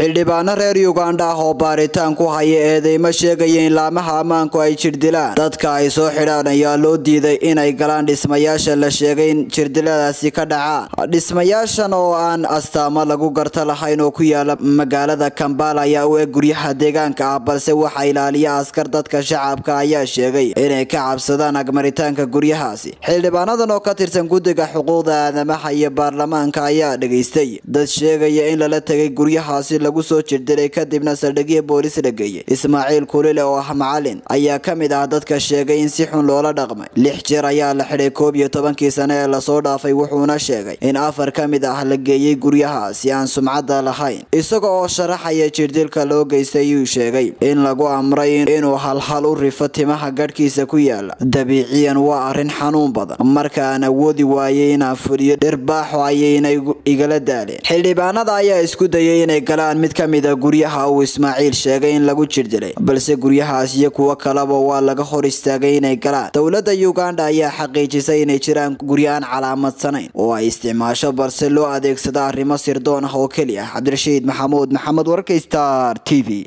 xildhibaano reer yugandha ah oo baaritaan ku haya eedeymo sheegaya in laamaha ammaanku ay jirdilaan dadka ay soo xidhaan ayaa loo diiday inay galaan dhismayaasha la sheegay in jirdiladaasi ka dhacaan dhismayaashan oo aan astaamo lagu garto lahayn oo ku yaalla magaalada kambala ayaa u eg guryaha deegaanka ah balse waxaa ilaaliya askar dadka shacabka ayaa sheegay inay ka cabsadaan agmaritaanka guryahaasi. Xildhibaanadan oo ka tirsan guddiga xuquuqda aadamaha iyo baarlamaanka ayaa dhegaystay dad sheegaya in lala tegay guryahaasi lagu soo jirdilay kadibna saldhigyo boolis la geeyey ismaaciil kulile oo ah macalin ayaa ka mid ah dadka sheegay in si xun loola dhaqmay. Lix jeer ayaa la xidhay koob iyo tobankii sane ee la soo dhaafay wuxuuna sheegay in afar ka mid ah la geeyey guryahaasi aan sumcadda lahayn. Isaga oo sharaxaya jirdilka loo geystay ayuu sheegay in lagu amray inuu halhal u rifo timaha gadhkiisa ku yaalla dabiiciyan waa arrin xanuun badan. Marka aan awoodi waayay inaan fuliyo dhirbaaxo ayayna igala daaleen xildhibaanada ayaa isku dayay inay galaan mid ka mid a guryaha uu ismaaciil sheegay in lagu jirdilay balse guryahaas iyo kuwo kaleba waa laga hor istaagay inay galaan. Dowladda uganda ayaa xaqiijisay inay jiraan guryo aan calaamadsanayn oo ay isticmaasho balse loo adeegsado arrimo sirdoon ah oo keliya cabdirashiid maxamuud maxamed warka star t v